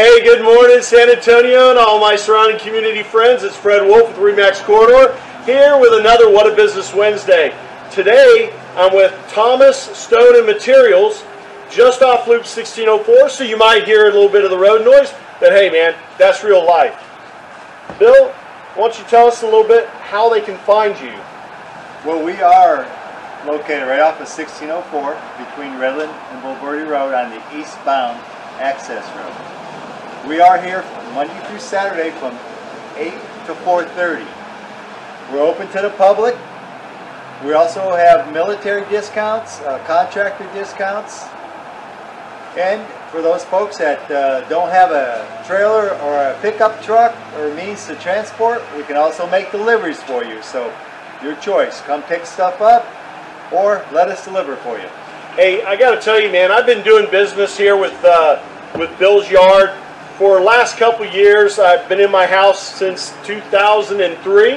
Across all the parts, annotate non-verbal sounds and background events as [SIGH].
good morning, San Antonio, and all my surrounding community friends. It's Fred Wulff with Remax Corridor here with another What a Business Wednesday. Today, I'm with Thomas Stone and Materials just off Loop 1604, so you might hear a little bit of the road noise, but hey, man, that's real life. Bill, why don't you tell us a little bit how they can find you? Well, we are located right off of 1604 between Redland and Bulverde Road on the eastbound access road. We are here Monday through Saturday from 8 to 4.30. We're open to the public. We also have military discounts, uh, contractor discounts, and for those folks that uh, don't have a trailer or a pickup truck or means to transport, we can also make deliveries for you. So your choice. Come pick stuff up or let us deliver for you. Hey, I got to tell you, man, I've been doing business here with uh, with Bill's Yard for the last couple years. I've been in my house since 2003,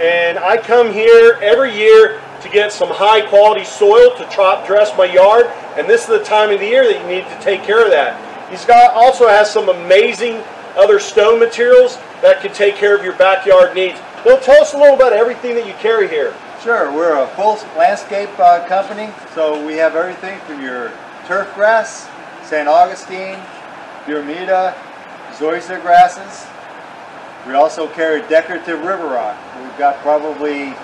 and I come here every year to get some high quality soil to top dress my yard. And this is the time of the year that you need to take care of that. He's got also has some amazing other stone materials that can take care of your backyard needs. Bill, tell us a little about everything that you carry here. Sure, we're a full landscape uh, company, so we have everything from your turf grass, St. Augustine, Pyramida, zoysia grasses. We also carry decorative river rock. We've got probably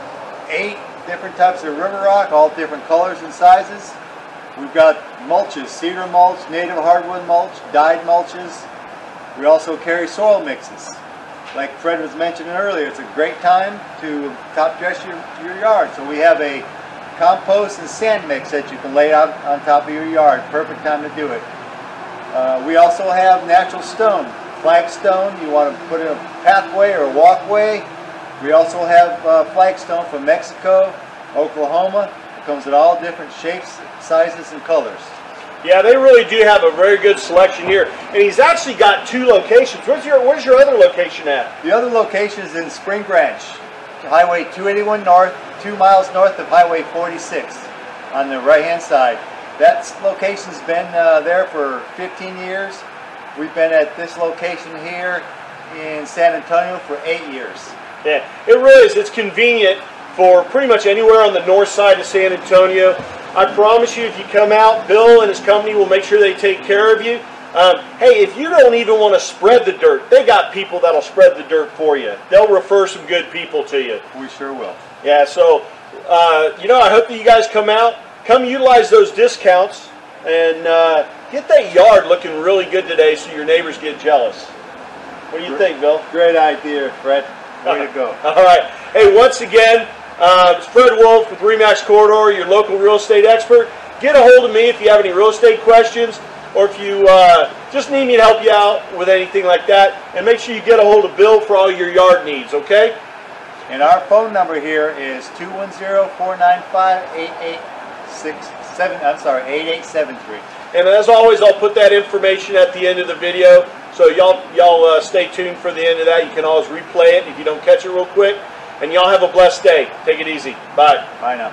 eight different types of river rock, all different colors and sizes. We've got mulches, cedar mulch, native hardwood mulch, dyed mulches. We also carry soil mixes like Fred was mentioning earlier, it's a great time to top dress your, your yard. So we have a compost and sand mix that you can lay out on top of your yard. Perfect time to do it. Uh, we also have natural stone, flagstone. You want to put in a pathway or a walkway. We also have uh, flagstone from Mexico, Oklahoma. It comes in all different shapes, sizes, and colors. Yeah, they really do have a very good selection here. And he's actually got two locations. Where's your Where's your other location at? The other location is in Spring Branch, Highway 281 North, two miles north of Highway 46 on the right-hand side. That location's been uh, there for 15 years. We've been at this location here in San Antonio for eight years. Yeah, it really is. It's convenient for pretty much anywhere on the north side of San Antonio. I promise you, if you come out, Bill and his company will make sure they take care of you. Um, hey, if you don't even want to spread the dirt, they got people that'll spread the dirt for you. They'll refer some good people to you. We sure will. Yeah, so, uh, you know, I hope that you guys come out, come utilize those discounts, and uh, get that yard looking really good today so your neighbors get jealous. What do you think, Bill? Great idea, Fred. Way to go. [LAUGHS] All right. Hey, once again, uh, it's Fred Wulff with Remax Corridor, your local real estate expert. Get a hold of me if you have any real estate questions or if you uh, just need me to help you out with anything like that. And make sure you get a hold of Bill for all your yard needs, okay? And our phone number here is 210-495-8867. I'm sorry, 8873. And as always, I'll put that information at the end of the video. So y'all y'all uh, stay tuned for the end of that. You can always replay it if you don't catch it real quick. And y'all have a blessed day. Take it easy. Bye. Bye now.